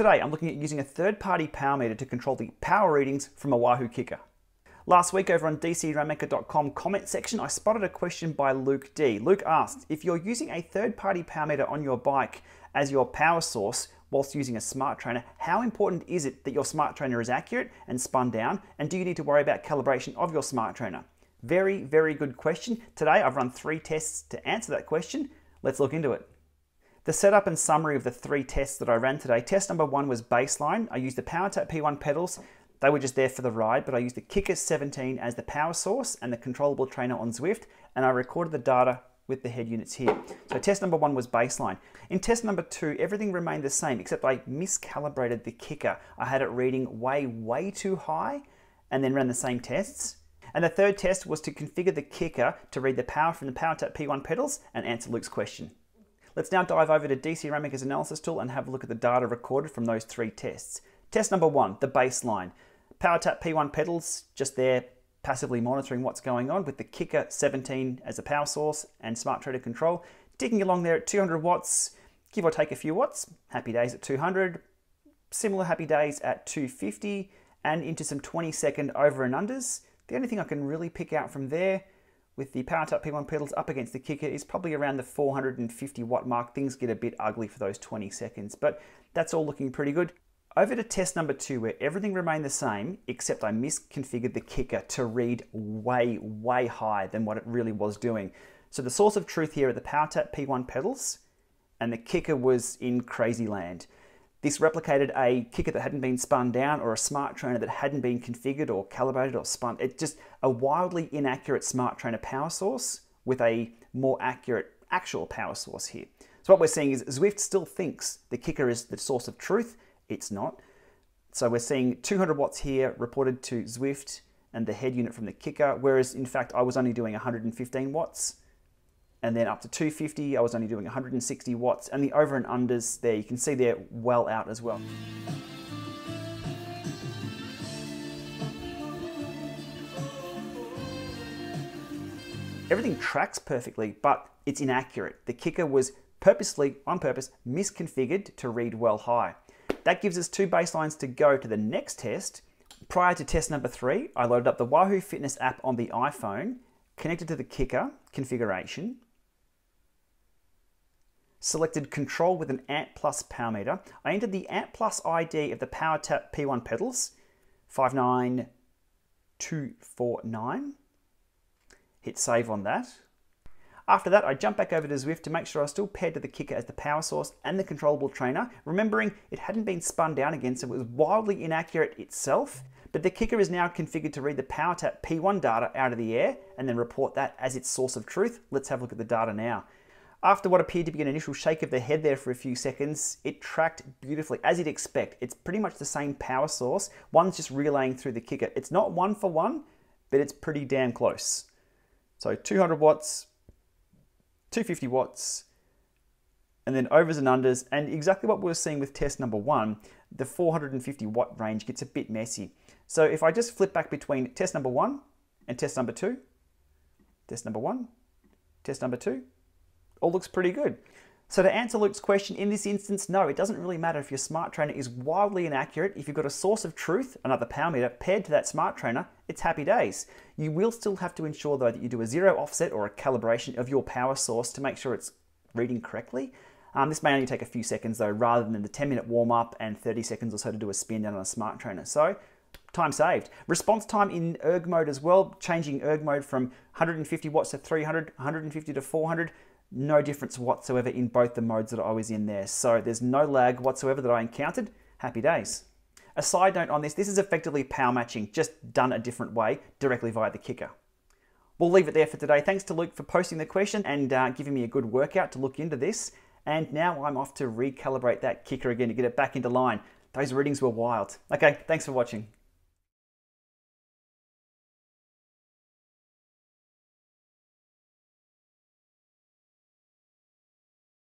Today, I'm looking at using a third-party power meter to control the power readings from a Wahoo KICKR. Last week over on dcrainmaker.com comment section, I spotted a question by Luke D. Luke asked, if you're using a third-party power meter on your bike as your power source whilst using a smart trainer, how important is it that your smart trainer is accurate and spun down? And do you need to worry about calibration of your smart trainer? Very, very good question. Today, I've run three tests to answer that question. Let's look into it. The setup and summary of the three tests that I ran today. Test number one was baseline. I used the PowerTap P1 pedals. They were just there for the ride, but I used the KICKR 17 as the power source and the controllable trainer on Zwift, and I recorded the data with the head units here. So test number one was baseline. In test number two, everything remained the same, except I miscalibrated the KICKR. I had it reading way, way too high, and then ran the same tests. And the third test was to configure the KICKR to read the power from the PowerTap P1 pedals and answer Luke's question. Let's now dive over to DC Rainmaker's analysis tool and have a look at the data recorded from those three tests. Test number one, the baseline. PowerTap P1 pedals, just there passively monitoring what's going on with the KICKR 17 as a power source and Smart Trainer control. Ticking along there at 200 watts, give or take a few watts. Happy days at 200, similar happy days at 250, and into some 20 second over and unders. The only thing I can really pick out from there with the power PowerTap P1 pedals up against the KICKR is probably around the 450 watt mark. Things get a bit ugly for those 20 seconds, but that's all looking pretty good. Over to test number two, where everything remained the same, except I misconfigured the KICKR to read way, way higher than what it really was doing. So the source of truth here are the PowerTap P1 pedals, and the KICKR was in crazy land. This replicated a KICKR that hadn't been spun down or a smart trainer that hadn't been configured or calibrated or spun. It's just a wildly inaccurate smart trainer power source with a more accurate actual power source here. So what we're seeing is Zwift still thinks the KICKR is the source of truth. It's not. So we're seeing 200 watts here reported to Zwift and the head unit from the KICKR, whereas in fact I was only doing 115 watts and then up to 250 I was only doing 160 watts and the over and unders there you can see they're well out as well. Everything tracks perfectly but it's inaccurate. The KICKR was purposely, on purpose, misconfigured to read well high. That gives us two baselines to go to the next test. Prior to test number three, I loaded up the Wahoo Fitness app on the iPhone, connected to the KICKR configuration, selected control with an Ant Plus power meter. I entered the Ant Plus ID of the PowerTap P1 pedals, 59249. Hit save on that. After that, I jump back over to Zwift to make sure I was still paired to the KICKR as the power source and the controllable trainer, remembering it hadn't been spun down again, so it was wildly inaccurate itself. But the KICKR is now configured to read the PowerTap P1 data out of the air and then report that as its source of truth. Let's have a look at the data now. After what appeared to be an initial shake of the head there for a few seconds, it tracked beautifully, as you'd expect. It's pretty much the same power source. One's just relaying through the KICKR. It's not one for one, but it's pretty damn close. So 200 watts, 250 watts, and then overs and unders, and exactly what we were seeing with test number one, the 450 watt range gets a bit messy. So if I just flip back between test number one and test number two, test number one, test number two, all looks pretty good. So to answer Luke's question, in this instance, no, it doesn't really matter if your smart trainer is wildly inaccurate. If you've got a source of truth, another power meter, paired to that smart trainer, it's happy days. You will still have to ensure though that you do a zero offset or a calibration of your power source to make sure it's reading correctly. Um, this may only take a few seconds though, rather than the 10 minute warm up and 30 seconds or so to do a spin down on a smart trainer. So time saved. Response time in erg mode as well, changing erg mode from 150 watts to 300, 150 to 400, no difference whatsoever in both the modes that I was in there. So there's no lag whatsoever that I encountered. Happy days. A side note on this, this is effectively power matching, just done a different way, directly via the KICKR. We'll leave it there for today. Thanks to Luke for posting the question and uh, giving me a good workout to look into this. And now I'm off to recalibrate that KICKR again to get it back into line. Those readings were wild. Okay, thanks for watching.